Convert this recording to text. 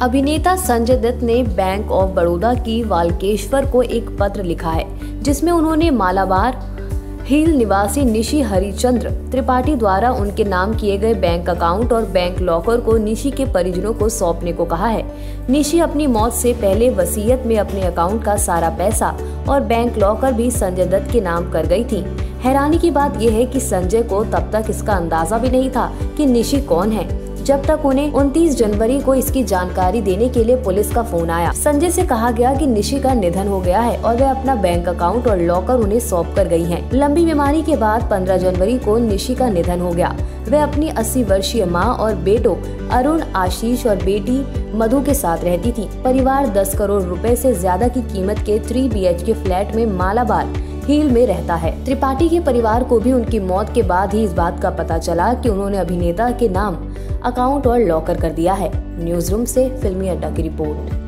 अभिनेता संजय दत्त ने bank of Baroda की वालकेश्वर को एक पत्र लिखा है, जिसमें उन्होंने मालाबार हिल निवासी निशी हरिचंद्र त्रिपाठी द्वारा उनके नाम किए गए बैंक अकाउंट और बैंक लॉकर को निशी के परिजनों को सौंपने को कहा है। निशी अपनी मौत से पहले वसीयत में अपने अकाउंट का सारा पैसा और बैंक लॉकर भी संजय दत्त के नाम कर गई थी। हैरानी की बात यह है कि संजय को तब तक इसका अंदाज़ा भी नहीं था कि निशी कौन है। जब तक उन्हें 29 जनवरी को इसकी जानकारी देने के लिए पुलिस का फ़ोन आया। संजय से कहा गया कि निशी का निधन हो गया है और वह अपना बैंक अकाउंट और लॉकर उन्हें सौंप कर गई हैं। लंबी बीमारी के बाद 15 जनवरी को निशी का निधन हो गया। वह अपनी 80 वर्षीय माँ और बेटो अरुण, आशीष और बेटी मधु के साथ रहती थी। परिवार 10 करोड़ रुपए से ज़्यादा की कीमत के थ्री बी के फ्लैट में मालाबार हील में रहता है। त्रिपाठी के परिवार को भी उनकी मौत के बाद ही इस बात का पता चला कि उन्होंने अभिनेता के नाम अकाउंट और लॉकर कर दिया है। न्यूज़ रूम से फिल्मी अड्डा की रिपोर्ट।